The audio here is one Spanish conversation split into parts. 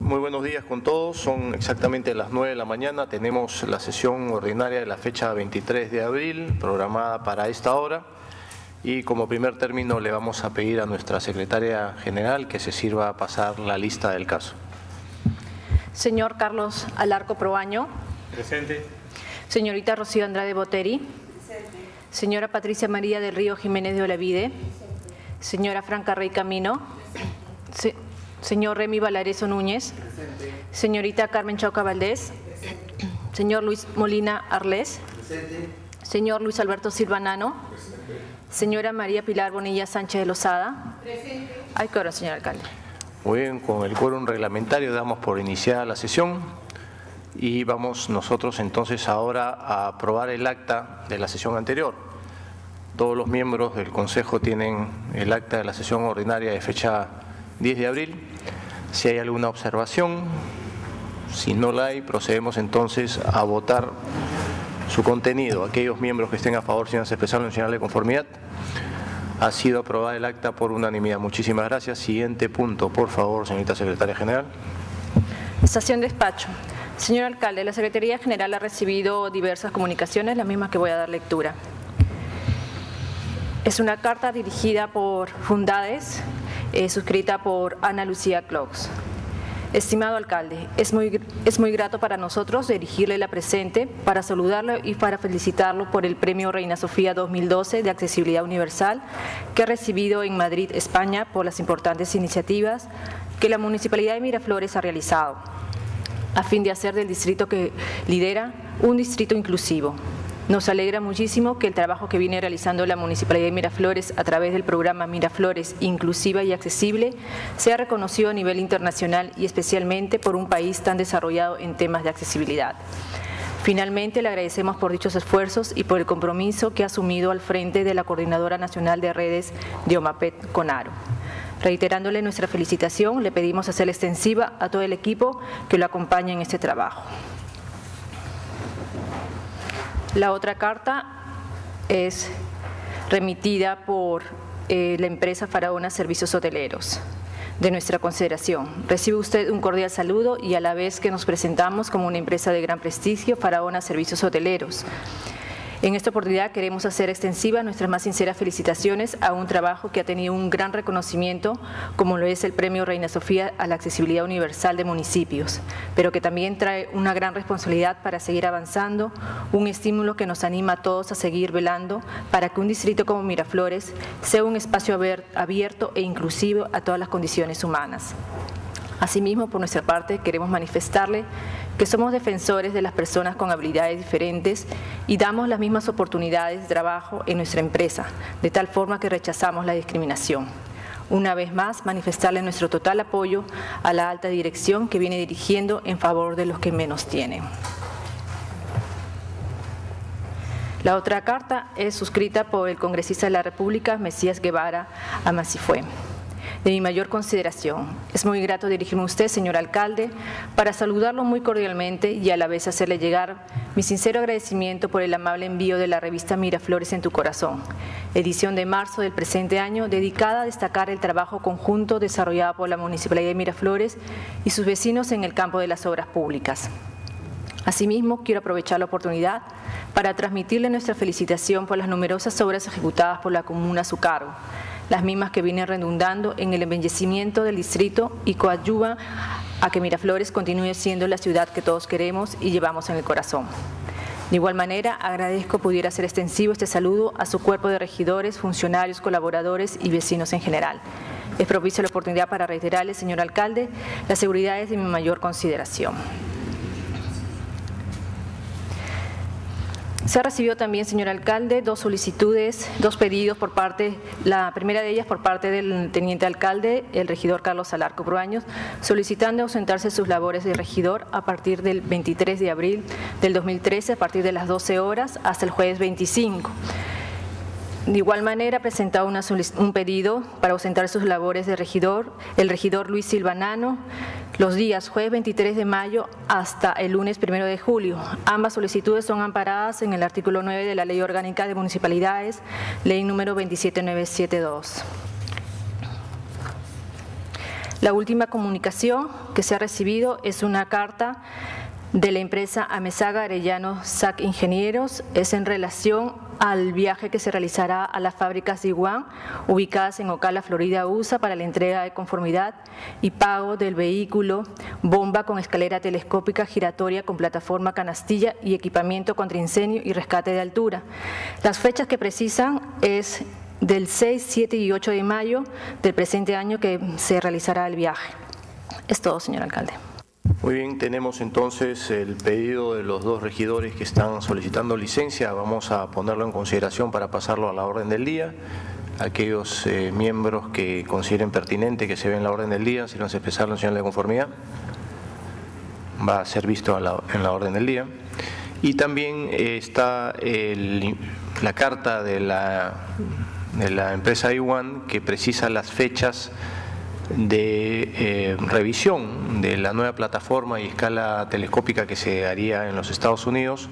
Muy buenos días con todos. Son exactamente las 9 de la mañana. Tenemos la sesión ordinaria de la fecha 23 de abril, programada para esta hora. Y como primer término le vamos a pedir a nuestra secretaria general que se sirva a pasar la lista del caso. Señor Carlos Alarco Proaño. Presente. Señorita Rocío Andrade Boteri. Presente. Señora Patricia María del Río Jiménez de Olavide. Señora Franca Rey Camino. Se señor Remy Valareso Núñez. Presente. Señorita Carmen Chauca Valdés. Presente. Señor Luis Molina Arles. Presente. Señor Luis Alberto Silvanano. Señora María Pilar Bonilla Sánchez de Lozada. Presente. Hay quórum, señor alcalde. Muy bien, con el quórum reglamentario damos por iniciada la sesión y vamos nosotros entonces ahora a aprobar el acta de la sesión anterior. Todos los miembros del Consejo tienen el acta de la sesión ordinaria de fecha 10 de abril. Si hay alguna observación, si no la hay, procedemos entonces a votar su contenido. Aquellos miembros que estén a favor, sin expresar en señal de conformidad. Ha sido aprobada el acta por unanimidad. Muchísimas gracias. Siguiente punto, por favor, señorita secretaria general. Estación despacho. Señor alcalde, la Secretaría General ha recibido diversas comunicaciones, las mismas que voy a dar lectura. Es una carta dirigida por Fundades, eh, suscrita por Ana Lucía Clox. Estimado alcalde, es muy, es muy grato para nosotros dirigirle la presente para saludarlo y para felicitarlo por el Premio Reina Sofía 2012 de Accesibilidad Universal que ha recibido en Madrid, España, por las importantes iniciativas que la Municipalidad de Miraflores ha realizado a fin de hacer del distrito que lidera un distrito inclusivo. Nos alegra muchísimo que el trabajo que viene realizando la Municipalidad de Miraflores a través del programa Miraflores Inclusiva y Accesible sea reconocido a nivel internacional y especialmente por un país tan desarrollado en temas de accesibilidad. Finalmente, le agradecemos por dichos esfuerzos y por el compromiso que ha asumido al frente de la Coordinadora Nacional de Redes de OMAPET Conaro. Reiterándole nuestra felicitación, le pedimos hacerla extensiva a todo el equipo que lo acompaña en este trabajo. La otra carta es remitida por eh, la empresa Faraona Servicios Hoteleros de nuestra consideración. Recibe usted un cordial saludo y a la vez que nos presentamos como una empresa de gran prestigio, Faraona Servicios Hoteleros. En esta oportunidad queremos hacer extensiva nuestras más sinceras felicitaciones a un trabajo que ha tenido un gran reconocimiento, como lo es el Premio Reina Sofía a la Accesibilidad Universal de Municipios, pero que también trae una gran responsabilidad para seguir avanzando, un estímulo que nos anima a todos a seguir velando para que un distrito como Miraflores sea un espacio abierto e inclusivo a todas las condiciones humanas. Asimismo, por nuestra parte, queremos manifestarle que somos defensores de las personas con habilidades diferentes y damos las mismas oportunidades de trabajo en nuestra empresa, de tal forma que rechazamos la discriminación. Una vez más, manifestarle nuestro total apoyo a la alta dirección que viene dirigiendo en favor de los que menos tienen. La otra carta es suscrita por el congresista de la República, Mesías Guevara Amasifue de mi mayor consideración. Es muy grato dirigirme a usted, señor alcalde, para saludarlo muy cordialmente y a la vez hacerle llegar mi sincero agradecimiento por el amable envío de la revista Miraflores en tu corazón, edición de marzo del presente año, dedicada a destacar el trabajo conjunto desarrollado por la Municipalidad de Miraflores y sus vecinos en el campo de las obras públicas. Asimismo, quiero aprovechar la oportunidad para transmitirle nuestra felicitación por las numerosas obras ejecutadas por la comuna a su cargo, las mismas que vienen redundando en el embellecimiento del distrito y coadyuva a que Miraflores continúe siendo la ciudad que todos queremos y llevamos en el corazón. De igual manera, agradezco pudiera hacer extensivo este saludo a su cuerpo de regidores, funcionarios, colaboradores y vecinos en general. Es propicio la oportunidad para reiterarle, señor alcalde, la seguridad es de mi mayor consideración. Se ha recibido también, señor alcalde, dos solicitudes, dos pedidos por parte, la primera de ellas por parte del teniente alcalde, el regidor Carlos Alarco Proaños, solicitando ausentarse sus labores de regidor a partir del 23 de abril del 2013, a partir de las 12 horas hasta el jueves 25. De igual manera, ha presentado un pedido para ausentar sus labores de regidor el regidor Luis Silvanano los días jueves 23 de mayo hasta el lunes 1 de julio. Ambas solicitudes son amparadas en el artículo 9 de la Ley Orgánica de Municipalidades, ley número 27972. La última comunicación que se ha recibido es una carta de la empresa Amesaga Arellano SAC Ingenieros. Es en relación al viaje que se realizará a las fábricas de Iguan, ubicadas en Ocala, Florida, USA, para la entrega de conformidad y pago del vehículo bomba con escalera telescópica giratoria con plataforma canastilla y equipamiento contra incendio y rescate de altura. Las fechas que precisan es del 6, 7 y 8 de mayo del presente año que se realizará el viaje. Es todo, señor alcalde. Muy bien, tenemos entonces el pedido de los dos regidores que están solicitando licencia. Vamos a ponerlo en consideración para pasarlo a la orden del día. Aquellos eh, miembros que consideren pertinente que se ve en la orden del día, si no se expresaron señal de conformidad, va a ser visto en la, orden del día. Y también eh, está la carta de la, de la empresa Iwan que precisa las fechas de eh, revisión de la nueva plataforma y escala telescópica que se haría en los Estados Unidos.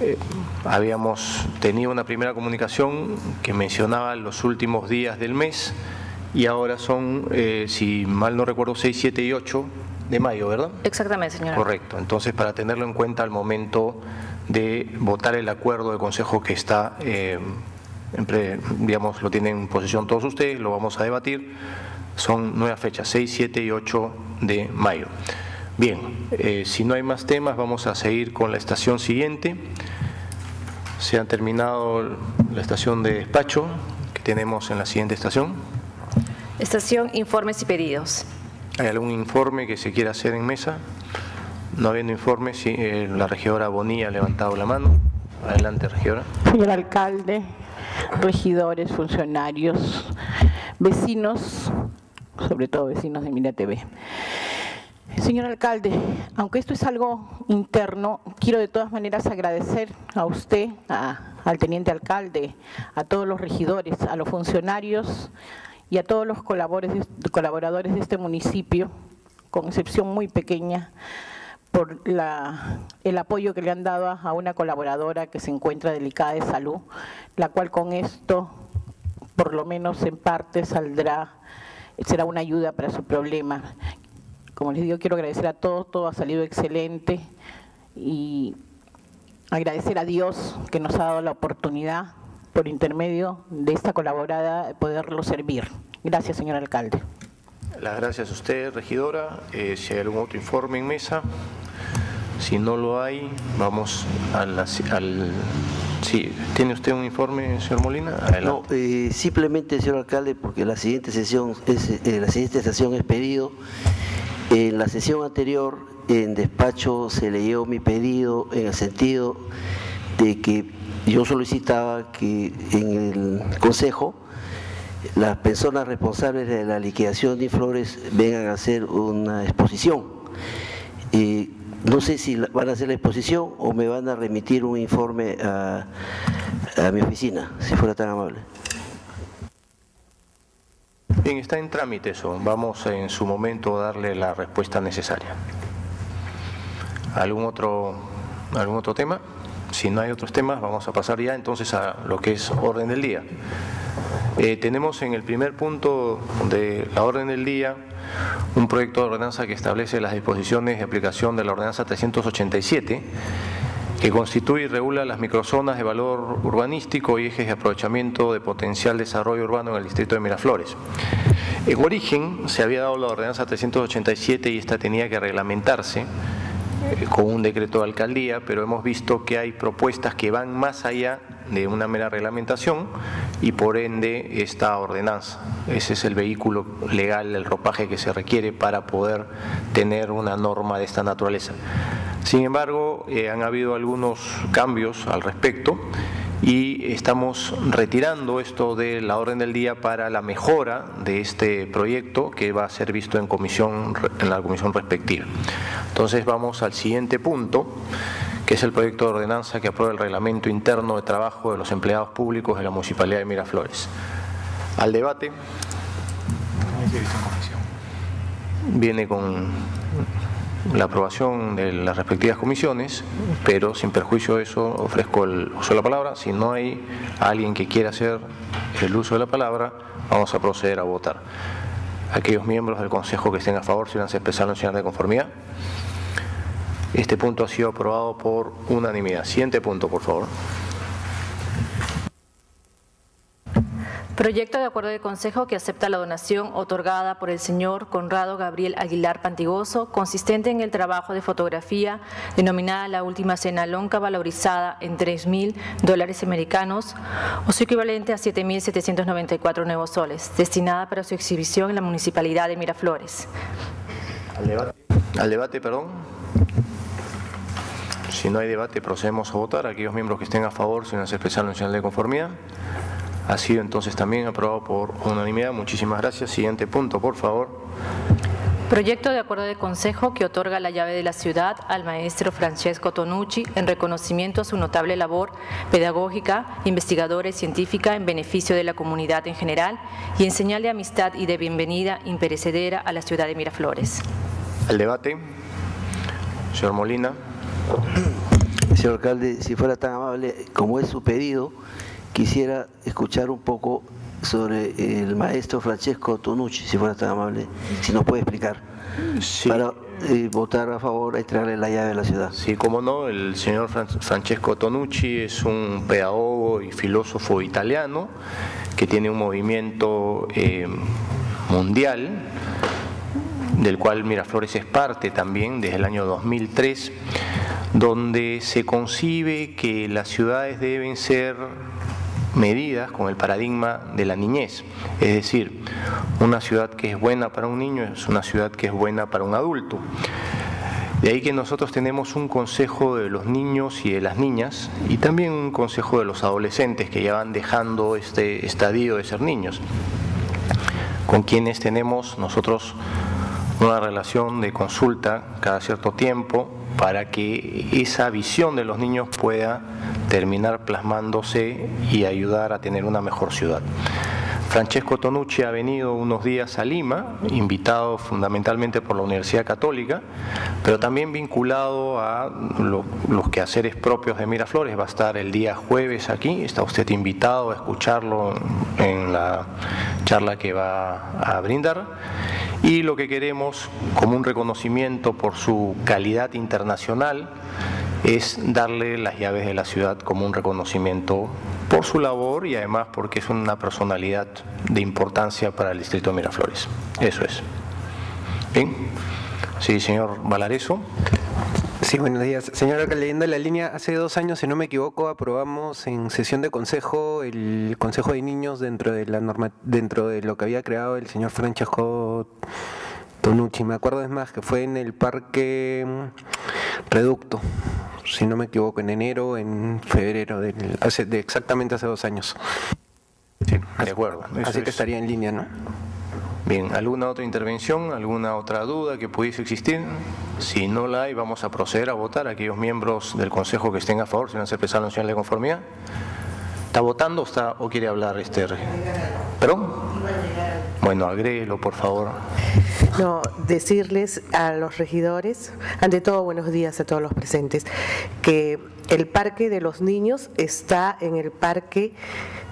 Eh, habíamos tenido una primera comunicación que mencionaba los últimos días del mes y ahora son, eh, si mal no recuerdo, 6, 7 y 8 de mayo, ¿verdad? Exactamente, señora. Correcto. Entonces, para tenerlo en cuenta al momento de votar el acuerdo de consejo que está, digamos, lo tienen en posesión todos ustedes, lo vamos a debatir son nuevas fechas, 6, 7 y 8 de mayo. Bien, eh, si no hay más temas, vamos a seguir con la estación siguiente. Se ha terminado la estación de despacho que tenemos en la siguiente estación. Estación informes y pedidos. ¿Hay algún informe que se quiera hacer en mesa? No habiendo informe, sí, eh, la regidora Bonilla ha levantado la mano. Adelante, regidora. Señor alcalde, regidores, funcionarios, vecinos, sobre todo vecinos de Mira TV. Señor alcalde, aunque esto es algo interno, quiero de todas maneras agradecer a usted, al teniente alcalde, a todos los regidores, a los funcionarios y a todos los colaboradores de este municipio, con excepción muy pequeña, por el apoyo que le han dado a una colaboradora que se encuentra delicada de salud, la cual con esto, por lo menos en parte, saldrá será una ayuda para su problema. Como les digo, quiero agradecer a todos, todo ha salido excelente y agradecer a Dios que nos ha dado la oportunidad por intermedio de esta colaborada de poderlo servir. Gracias, señor alcalde. Las gracias a usted, regidora. Eh, si hay algún otro informe en mesa, si no lo hay, vamos al Sí, ¿tiene usted un informe, señor Molina? No, eh, simplemente, señor alcalde, porque la siguiente sesión es, eh, la siguiente sesión es pedido. En la sesión anterior, en despacho, se leyó mi pedido en el sentido de que yo solicitaba que en el Consejo las personas responsables de la liquidación de flores vengan a hacer una exposición. Eh, no sé si van a hacer la exposición o me van a remitir un informe a, mi oficina, si fuera tan amable. Bien, está en trámite eso. Vamos en su momento a darle la respuesta necesaria. ¿Algún otro, algún otro tema? Si no hay otros temas, vamos a pasar ya entonces a lo que es orden del día. Eh, tenemos en el primer punto de la orden del día un proyecto de ordenanza que establece las disposiciones de aplicación de la ordenanza 387 que constituye y regula las microzonas de valor urbanístico y ejes de aprovechamiento de potencial desarrollo urbano en el distrito de Miraflores. En origen se había dado la ordenanza 387 y esta tenía que reglamentarse con un decreto de alcaldía, pero hemos visto que hay propuestas que van más allá de una mera reglamentación y por ende esta ordenanza. Ese es el vehículo legal, el ropaje que se requiere para poder tener una norma de esta naturaleza. Sin embargo, eh, han habido algunos cambios al respecto y estamos retirando esto de la orden del día para la mejora de este proyecto que va a ser visto en, comisión, en la comisión respectiva. Entonces vamos al siguiente punto que es el proyecto de ordenanza que aprueba el reglamento interno de trabajo de los empleados públicos de la Municipalidad de Miraflores. Al debate. Viene con la aprobación de las respectivas comisiones, pero sin perjuicio de eso ofrezco el uso de la palabra. Si no hay alguien que quiera hacer el uso de la palabra, vamos a proceder a votar. Aquellos miembros del Consejo que estén a favor, si se expresar en señal de conformidad. Este punto ha sido aprobado por unanimidad. Siguiente punto, por favor. Proyecto de acuerdo de consejo que acepta la donación otorgada por el señor Conrado Gabriel Aguilar Pantigoso, consistente en el trabajo de fotografía denominada La Última Cena Lonca, valorizada en 3 mil dólares americanos o su equivalente a 7.794 nuevos soles, destinada para su exhibición en la Municipalidad de Miraflores. Al debate, Al debate perdón. Si no hay debate, procedemos a votar. Aquellos miembros que estén a favor, si no se expresaron en señal de conformidad. Ha sido entonces también aprobado por unanimidad. Muchísimas gracias. Siguiente punto, por favor. Proyecto de acuerdo de consejo que otorga la llave de la ciudad al maestro Francesco Tonucci en reconocimiento a su notable labor pedagógica, investigadora y científica en beneficio de la comunidad en general y en señal de amistad y de bienvenida imperecedera a la ciudad de Miraflores. El debate. Señor Molina. Señor alcalde, si fuera tan amable como es su pedido, quisiera escuchar un poco sobre el maestro Francesco Tonucci, si fuera tan amable, si nos puede explicar. Para eh, votar a favor y traerle la llave de la ciudad. Sí, como no, el señor Francesco Tonucci es un pedagogo y filósofo italiano que tiene un movimiento eh, mundial del cual Miraflores es parte también desde el año 2003, donde se concibe que las ciudades deben ser medidas con el paradigma de la niñez. Es decir, una ciudad que es buena para un niño es una ciudad que es buena para un adulto. De ahí que nosotros tenemos un consejo de los niños y de las niñas y también un consejo de los adolescentes que ya van dejando este estadio de ser niños, con quienes tenemos nosotros una relación de consulta cada cierto tiempo para que esa visión de los niños pueda terminar plasmándose y ayudar a tener una mejor ciudad. Francesco Tonucci ha venido unos días a Lima, invitado fundamentalmente por la Universidad Católica, pero también vinculado a los quehaceres propios de Miraflores. Va a estar el día jueves aquí, está usted invitado a escucharlo en la charla que va a brindar. Y lo que queremos, como un reconocimiento por su calidad internacional, es darle las llaves de la ciudad como un reconocimiento por su labor y además porque es una personalidad de importancia para el distrito de Miraflores. Eso es. Bien. Sí, señor Valareso. Sí, buenos días. Señora, leyendo la línea, hace dos años, si no me equivoco, aprobamos en sesión de consejo el Consejo de Niños dentro de la norma, dentro de lo que había creado el señor Francesco Tonucci. Me acuerdo es más que fue en el Parque Reducto, si no me equivoco, en enero, en febrero, hace, de exactamente hace dos años. Sí, de acuerdo. así que estaría en línea, ¿no? Bien, ¿alguna otra intervención, alguna otra duda que pudiese existir? Si no la hay, vamos a proceder a votar. Aquellos miembros del Consejo que estén a favor, si no se expresaron señal de conformidad. ¿Está votando o, está, o quiere hablar este? ¿Perdón? Bueno, agréguelo, por favor. No, decirles a los regidores, ante todo buenos días a todos los presentes, que el Parque de los Niños está en el Parque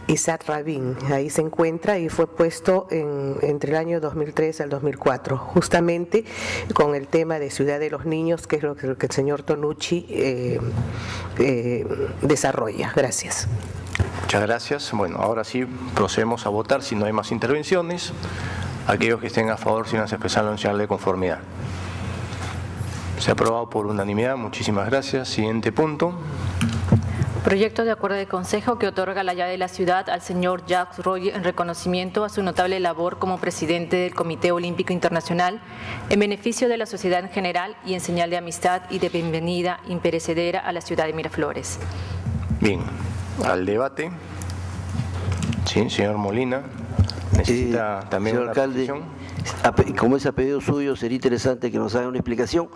Isaac Rabin. Ahí se encuentra y fue puesto entre el año 2003 al 2004, justamente con el tema de Ciudad de los Niños, que es lo que, el señor Tonucci eh, eh, desarrolla. Gracias. Muchas gracias. Bueno, ahora sí procedemos a votar si no hay más intervenciones. Aquellos que estén a favor, si no se expresaron en señal de conformidad. Se ha aprobado por unanimidad. Muchísimas gracias. Siguiente punto. Proyecto de acuerdo de consejo que otorga la llave de la ciudad al señor Jacques Roy en reconocimiento a su notable labor como presidente del Comité Olímpico Internacional en beneficio de la sociedad en general y en señal de amistad y de bienvenida imperecedera a la ciudad de Miraflores. Bien, al debate. Sí, señor Molina. Necesita también señor alcalde, como es a pedido suyo, sería interesante que nos haga una explicación,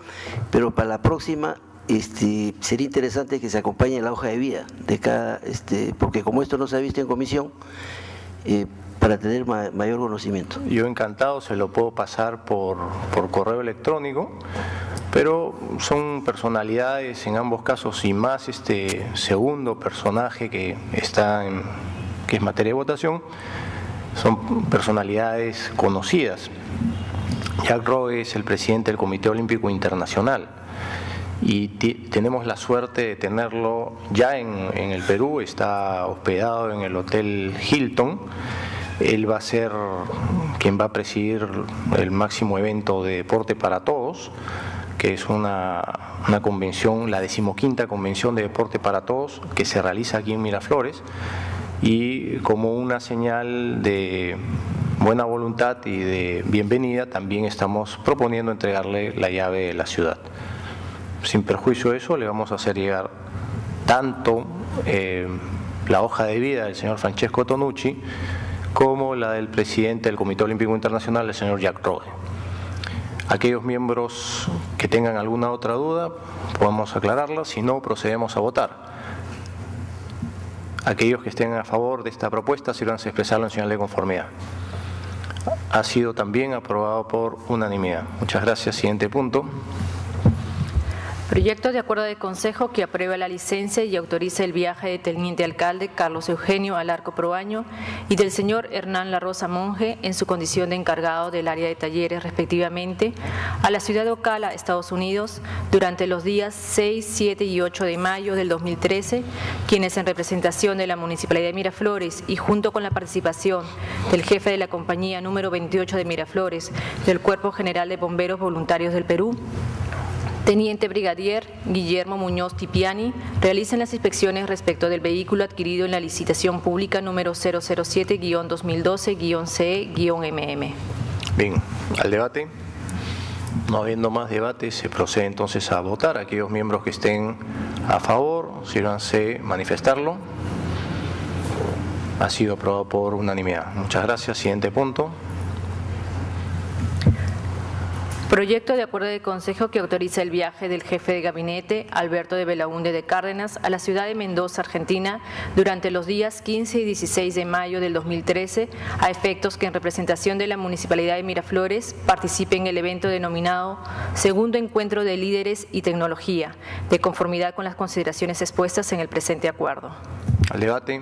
pero para la próxima este, sería interesante que se acompañe la hoja de vida de cada, este, porque como esto no se ha visto en comisión, eh, para tener mayor conocimiento. Yo encantado, se lo puedo pasar por, por correo electrónico, pero son personalidades en ambos casos y más este segundo personaje que está en, que es materia de votación, son personalidades conocidas. Jack Rowe es el presidente del Comité Olímpico Internacional y tenemos la suerte de tenerlo ya en, en, el Perú, está hospedado en el Hotel Hilton. Él va a ser quien va a presidir el máximo evento de deporte para todos, que es una, una convención, la decimoquinta convención de deporte para todos, que se realiza aquí en Miraflores, y como una señal de buena voluntad y de bienvenida, también estamos proponiendo entregarle la llave de la ciudad. Sin perjuicio de eso, le vamos a hacer llegar tanto eh, la hoja de vida del señor Francesco Tonucci como la del presidente del Comité Olímpico Internacional, el señor Jack Rode. Aquellos miembros que tengan alguna otra duda, podemos aclararla, si no, procedemos a votar. Aquellos que estén a favor de esta propuesta, sirvan a expresarlo en señal de conformidad. Ha sido también aprobado por unanimidad. Muchas gracias. Siguiente punto. Proyecto de acuerdo de consejo que aprueba la licencia y autoriza el viaje del teniente alcalde Carlos Eugenio Alarco Proaño y del señor Hernán La Rosa Monge en su condición de encargado del área de talleres respectivamente a la ciudad de Ocala, Estados Unidos, durante los días 6, 7 y 8 de mayo del 2013, quienes en representación de la Municipalidad de Miraflores y junto con la participación del jefe de la compañía número 28 de Miraflores del Cuerpo General de Bomberos Voluntarios del Perú, Teniente Brigadier Guillermo Muñoz Tipiani realicen las inspecciones respecto del vehículo adquirido en la licitación pública número 007-2012-CE-MM. Bien, al debate. No habiendo más debate, se procede entonces a votar. Aquellos miembros que estén a favor, sírvanse manifestarlo. Ha sido aprobado por unanimidad. Muchas gracias. Siguiente punto. Proyecto de acuerdo de consejo que autoriza el viaje del jefe de gabinete, Alberto de Belaunde de Cárdenas, a la ciudad de Mendoza, Argentina, durante los días 15 y 16 de mayo del 2013, a efectos que en representación de la Municipalidad de Miraflores participe en el evento denominado Segundo Encuentro de Líderes y Tecnología, de conformidad con las consideraciones expuestas en el presente acuerdo. Al debate.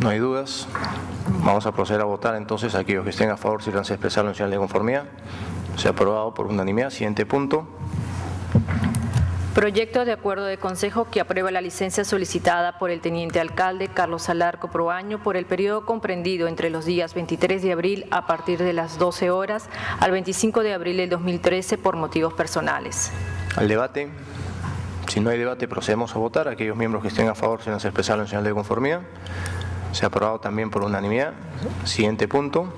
No hay dudas. Vamos a proceder a votar entonces. Aquellos que estén a favor, si van a expresar la señal de conformidad. Se ha aprobado por unanimidad. Siguiente punto. Proyecto de acuerdo de consejo que aprueba la licencia solicitada por el teniente alcalde Carlos Alarco Proaño por el periodo comprendido entre los días 23 de abril a partir de las 12 horas al 25 de abril del 2013 por motivos personales. Al debate. Si no hay debate, procedemos a votar. Aquellos miembros que estén a favor, se van a expresar la señal de conformidad. Se ha aprobado también por unanimidad. Siguiente punto.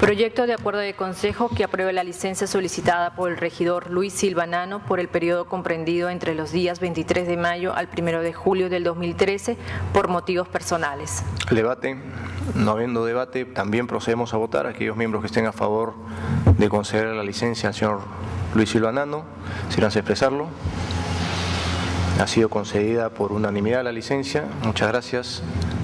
Proyecto de acuerdo de consejo que apruebe la licencia solicitada por el regidor Luis Silvanano por el periodo comprendido entre los días 23 de mayo al 1 de julio del 2013 por motivos personales. debate. No habiendo debate, también procedemos a votar. Aquellos miembros que estén a favor de conceder la licencia al señor Luis Silvanano, si a expresarlo. Ha sido concedida por unanimidad la licencia. Muchas gracias.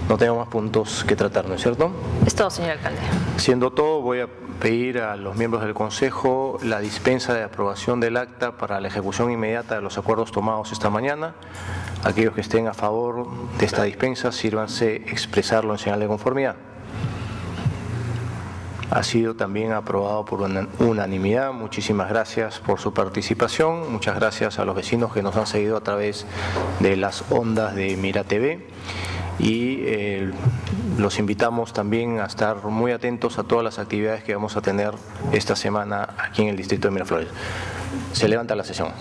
No tengo más puntos que tratar, ¿no es cierto? Es todo, señor alcalde. Siendo todo, voy a pedir a los miembros del Consejo la dispensa de aprobación del acta para la ejecución inmediata de los acuerdos tomados esta mañana. Aquellos que estén a favor de esta dispensa, sírvanse expresarlo en señal de conformidad ha sido también aprobado por unanimidad. Muchísimas gracias por su participación. Muchas gracias a los vecinos que nos han seguido a través de las ondas de Mira TV y eh, los invitamos también a estar muy atentos a todas las actividades que vamos a tener esta semana aquí en el distrito de Miraflores. Se levanta la sesión.